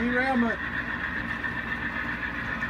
derailment